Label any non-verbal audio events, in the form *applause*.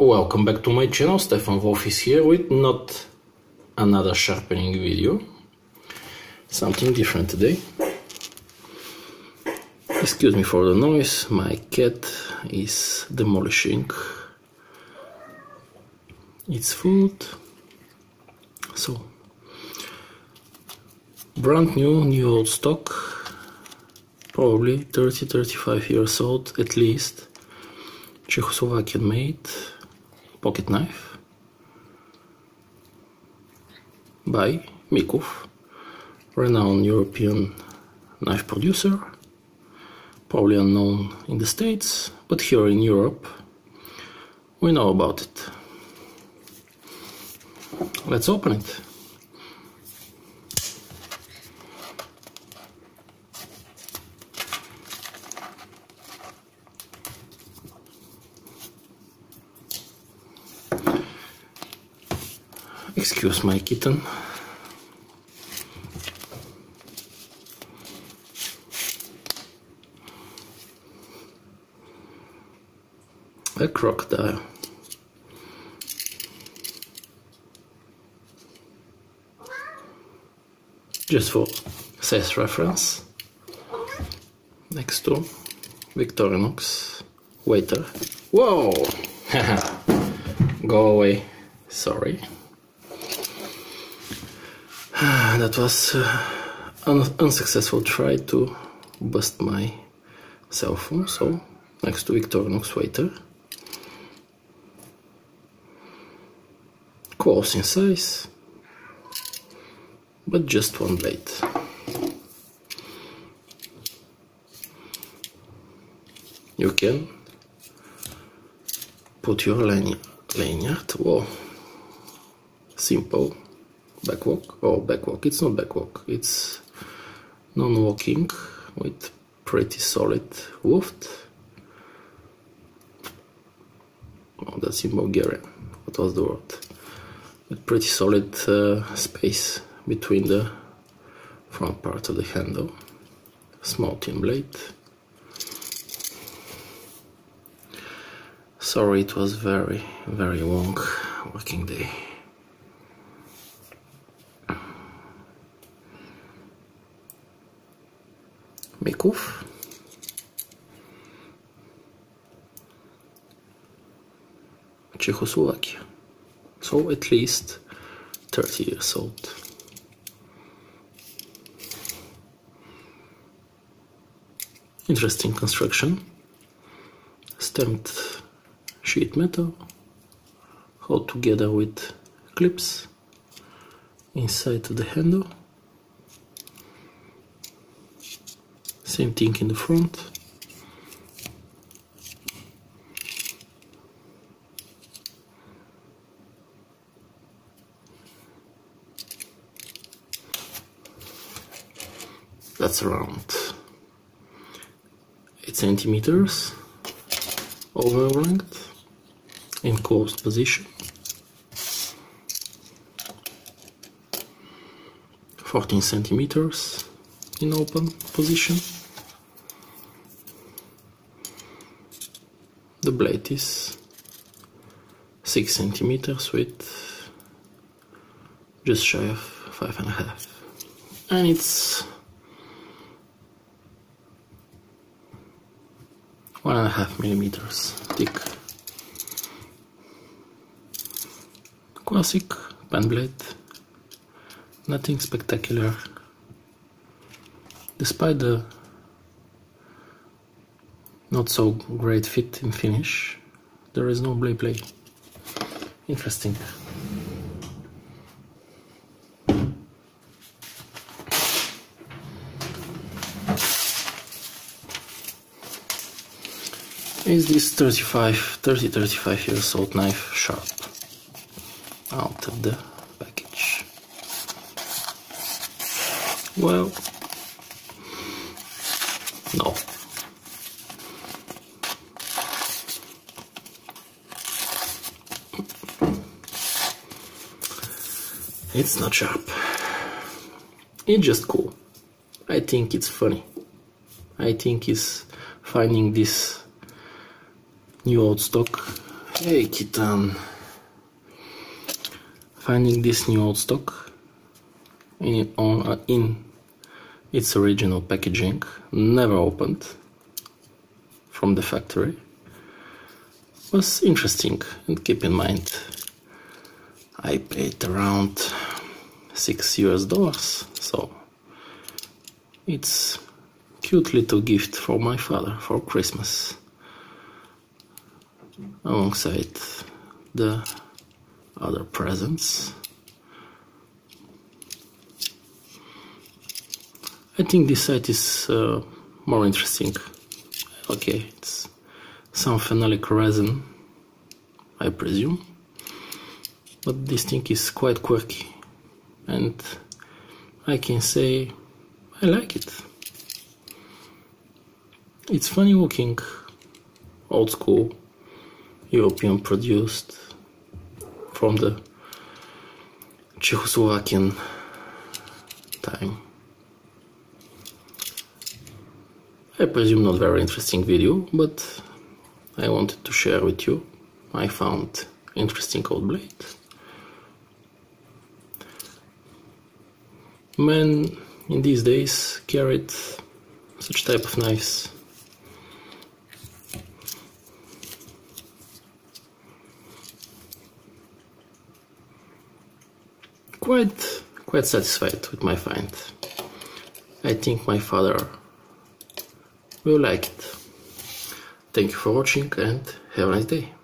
Welcome back to my channel, Stefan Wolf is here with not another sharpening video. Something different today. Excuse me for the noise, my cat is demolishing its food. So, brand new, new old stock, probably 30-35 years old at least. Czechoslovakian made pocket knife by Mikov, renowned European knife producer, probably unknown in the States, but here in Europe we know about it. Let's open it. Excuse my kitten. A crocodile. Just for size reference. Next to Victorinox waiter. Whoa! *laughs* Go away. Sorry. *sighs* that was uh, an unsuccessful try to bust my cell phone so next to Victorinox waiter close in size but just one blade. You can put your lanyard whoa simple backlock or backlock it's not backlock it's non-locking with pretty solid woofed oh that's in Bulgarian what was the word? With pretty solid uh, space between the front part of the handle. Small thin blade. Sorry it was very very long working day Czechoslovakia. So at least 30 years old. Interesting construction. Stamped sheet metal held together with clips inside the handle. Same thing in the front. That's around 8 centimeters over length in closed position. 14 centimeters in open position. The blade is 6 centimeters with just shy of five and a half. And it's one and a half millimeters thick. Classic pen blade. Nothing spectacular. Despite the not so great fit in finish. There is no blade play. Interesting. Is this 35, 30, 35 years old knife sharp? Out of the package. Well, no. It's not sharp. It's just cool. I think it's funny. I think it's finding this new old stock Hey Kitan. Finding this new old stock in, on, uh, in its original packaging, never opened from the factory, was interesting. And keep in mind, I paid around 6 US dollars, so it's cute little gift for my father for Christmas alongside the other presents. I think this site is uh, more interesting. Okay, it's some phenolic resin, I presume, but this thing is quite quirky and I can say I like it. It's funny looking, old school, European produced from the Czechoslovakian time. I presume not very interesting video, but I wanted to share with you. I found interesting old blade. Men in these days carried such type of knives. Quite, quite satisfied with my find. I think my father will like it. Thank you for watching and have a nice day.